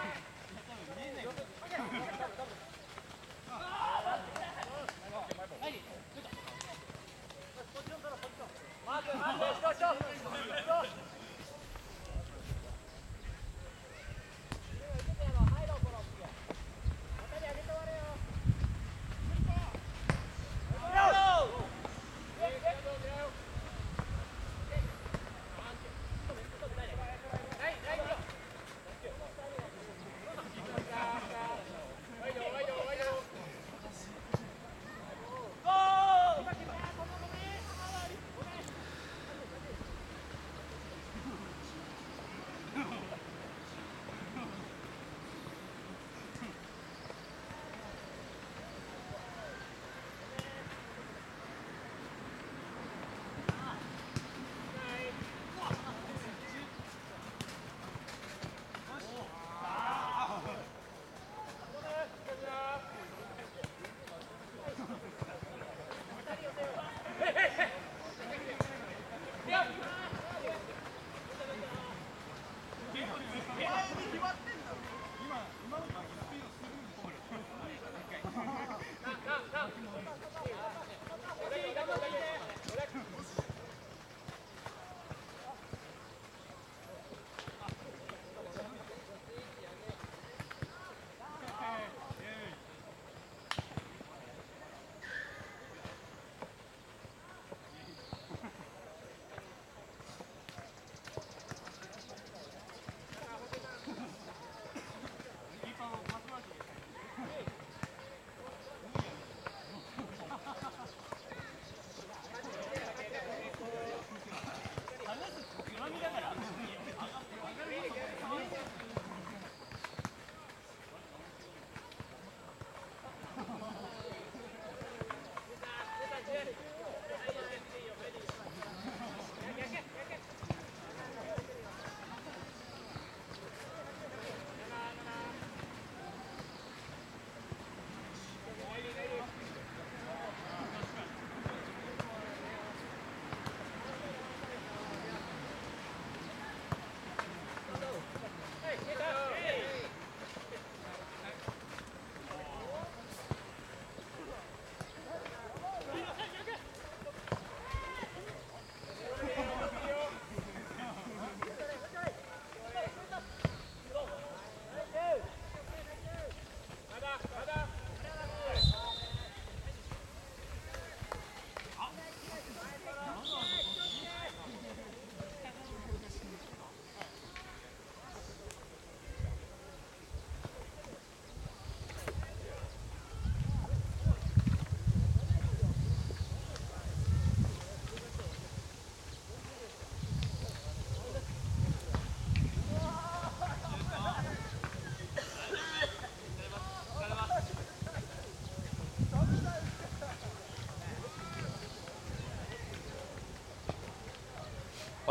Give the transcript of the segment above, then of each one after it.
Yes.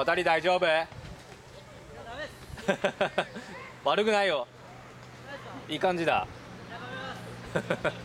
渡り大丈夫？悪くないよ。いい感じだ。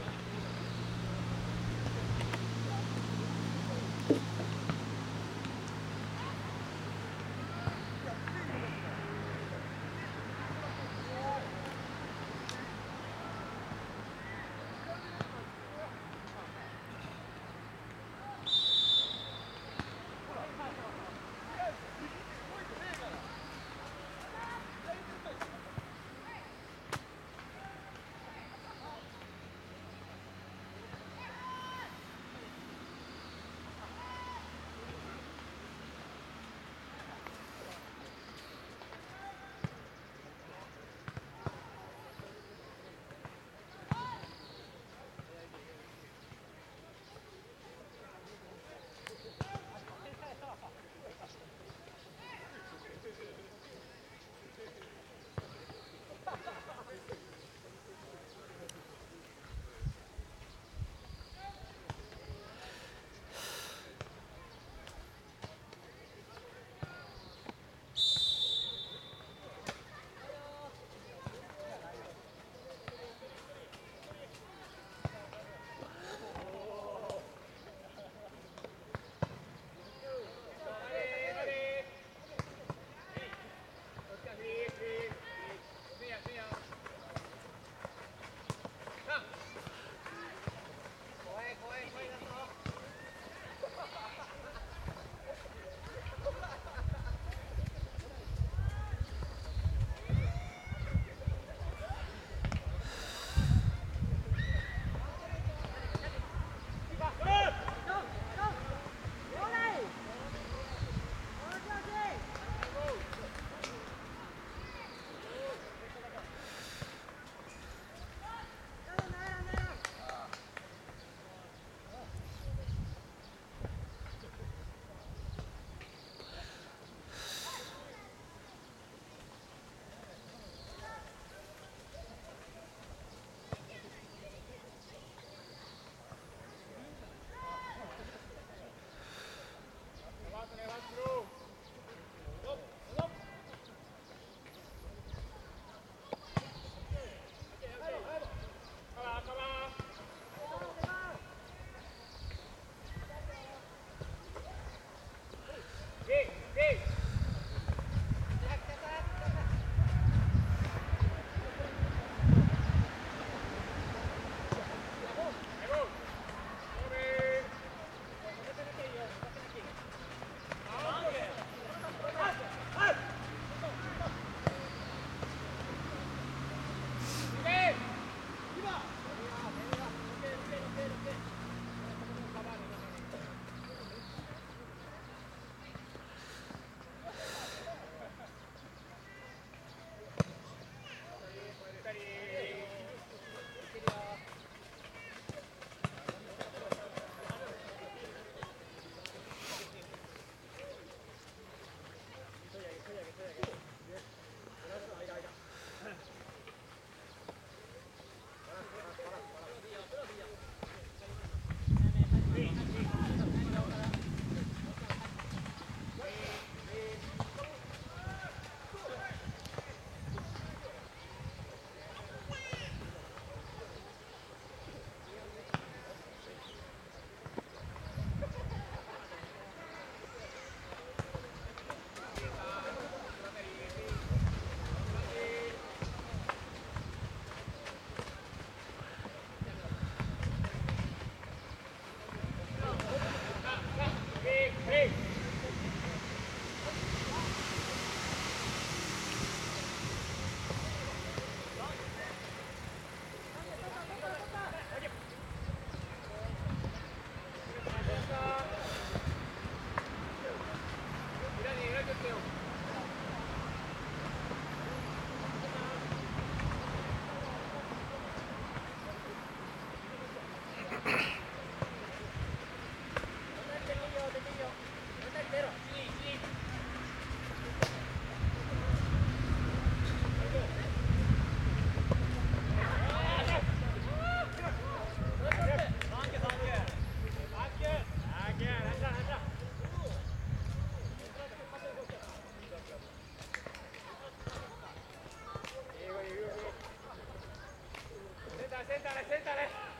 センターレセ